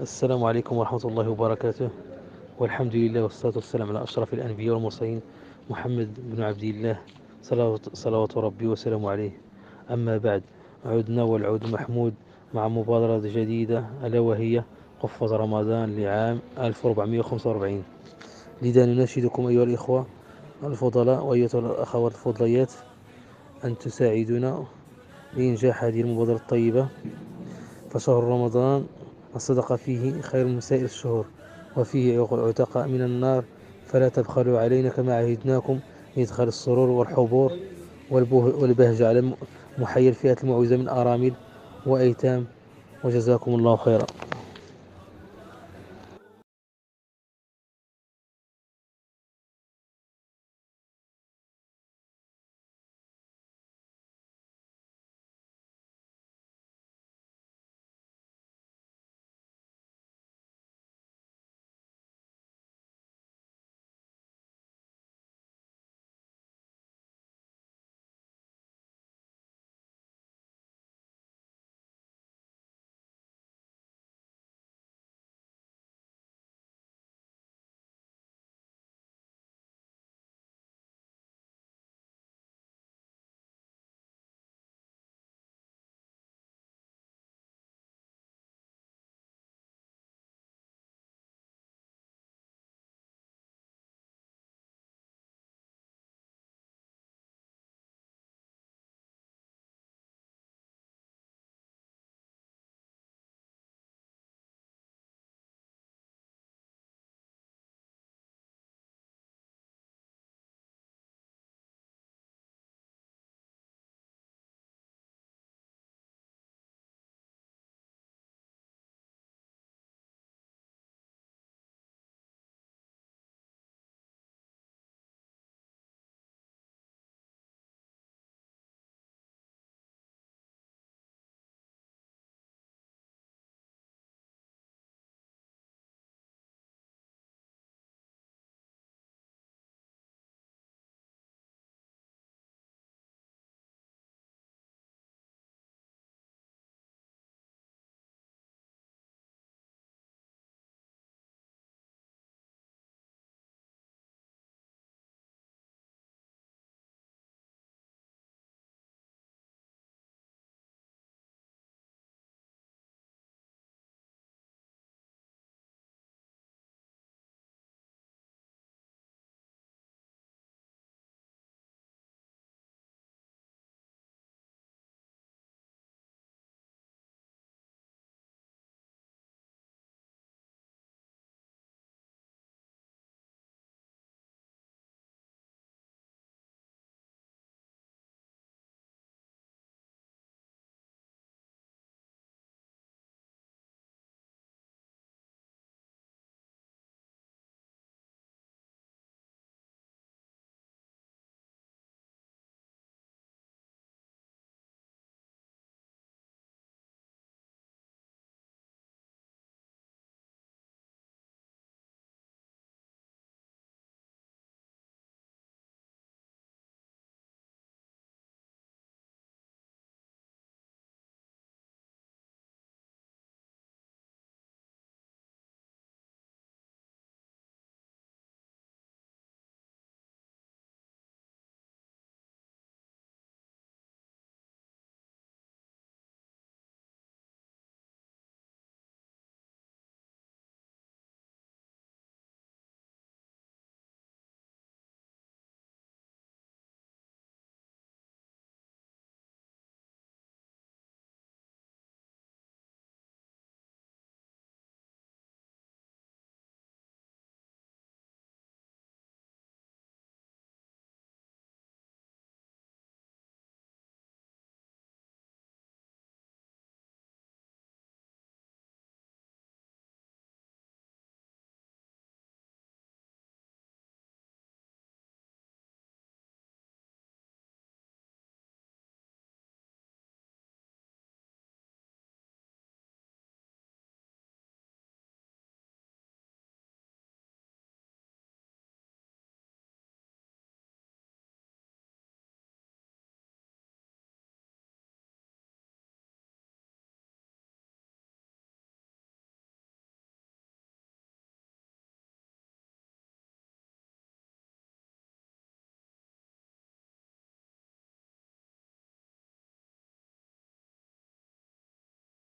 السلام عليكم ورحمة الله وبركاته. والحمد لله والصلاة والسلام على أشرف الأنبياء والمرسلين محمد بن عبد الله صلوات, ربي وسلامه عليه. أما بعد عدنا والعود محمود مع مبادرة جديدة ألا وهي قفز رمضان لعام 1445 لذا نناشدكم أيها الإخوة الفضلاء وأيها الأخوات الفضليات أن تساعدونا لإنجاح هذه المبادرة الطيبة. فشهر رمضان الصدقة فيه خير من سائر الشهور وفيه عتقاء من النار فلا تبخلوا علينا كما عهدناكم يدخل السرور والحبور والبهجة على محيي الفئة المعوزة من أرامل وأيتام وجزاكم الله خيرا.